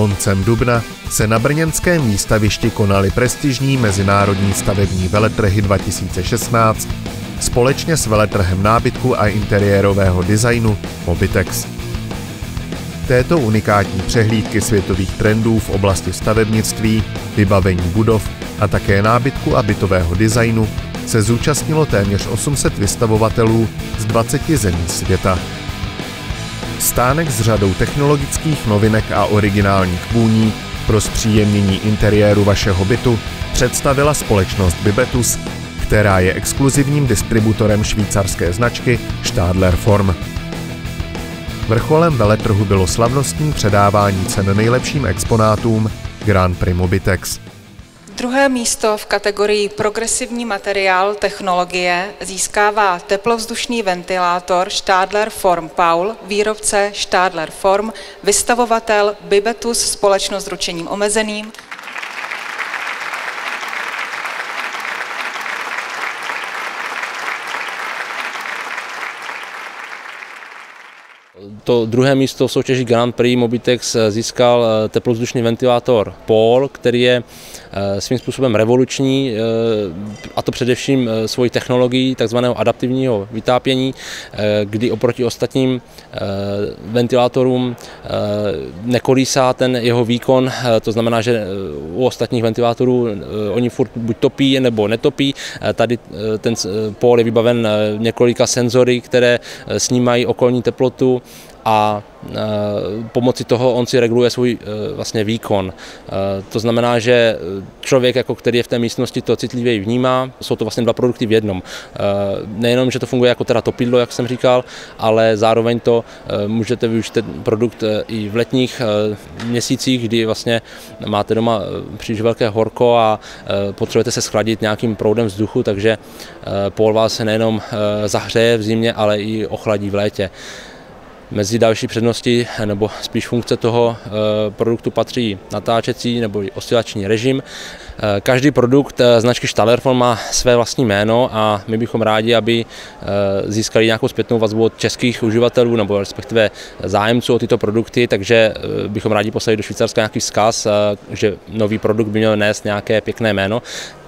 Koncem dubna se na brněnském výstavišti konaly prestižní mezinárodní stavební veletrhy 2016 společně s veletrhem nábytku a interiérového designu Mobitex. Této unikátní přehlídky světových trendů v oblasti stavebnictví, vybavení budov a také nábytku a bytového designu se zúčastnilo téměř 800 vystavovatelů z 20 zemí světa. Stánek s řadou technologických novinek a originálních vůní pro zpříjemnění interiéru vašeho bytu představila společnost Bibetus, která je exkluzivním distributorem švýcarské značky Stadler Form. Vrcholem veletrhu bylo slavnostní předávání cen nejlepším exponátům Grand Prix Mobitex. Druhé místo v kategorii progresivní materiál technologie získává teplovzdušný ventilátor Stadler Form Paul, výrobce Stadler Form, vystavovatel Bibetus společnost s ručením omezeným, To druhé místo v soutěži Grand Prix Mobitex získal eh, teplovzdušný ventilátor Paul, který je eh, svým způsobem revoluční, eh, a to především svojí technologií takzvaného adaptivního vytápění, kdy oproti ostatním ventilátorům nekolísá ten jeho výkon, to znamená, že u ostatních ventilátorů oni furt buď topí nebo netopí. Tady ten Paul je vybaven několika senzory, které snímají okolní teplotu a Eh, pomocí toho on si reguluje svůj eh, vlastně výkon. Eh, to znamená, že člověk, jako který je v té místnosti, to citlivě vnímá. Jsou to vlastně dva produkty v jednom. Nejenom, že to funguje jako teda topidlo, jak jsem říkal, ale zároveň to můžete využít ten produkt i v letních měsících, kdy vlastně máte doma příliš velké horko a potřebujete se schladit nějakým proudem vzduchu, takže pol vás se nejenom zahřeje v zimě, ale i ochladí v létě. Mezi další přednosti nebo spíš funkce toho eh, produktu patří natáčecí nebo oscilační režim. Eh, každý produkt eh, značky Stallerform má své vlastní jméno a my bychom rádi, aby získali nějakou zpětnou vazbu od českých uživatelů nebo respektive zájemců o tyto produkty, takže bychom rádi poslali do Švýcarska nějaký vzkaz, že nový produkt by měl nést nějaké pěkné jméno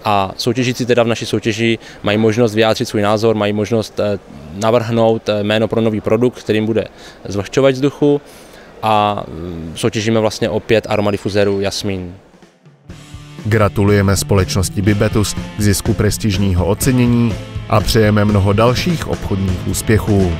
a soutěžící teda v naší soutěži mají možnost vyjádřit svůj názor, mají možnost eh, navrhnout eh, jméno pro nový produkt, kterým bude zvlhčovat vzduchu a mm, soutěžíme vlastně o pět aromadifuzérů Jasmín. Gratulujeme společnosti Bibetus k zisku prestižního ocenění a přejeme mnoho dalších obchodních úspěchů.